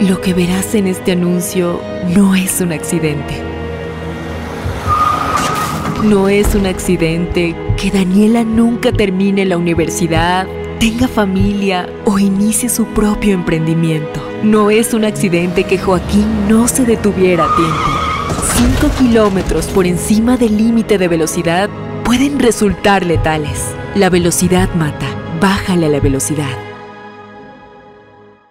Lo que verás en este anuncio no es un accidente. No es un accidente que Daniela nunca termine la universidad, tenga familia o inicie su propio emprendimiento. No es un accidente que Joaquín no se detuviera a tiempo. 5 kilómetros por encima del límite de velocidad pueden resultar letales. La velocidad mata. Bájale a la velocidad.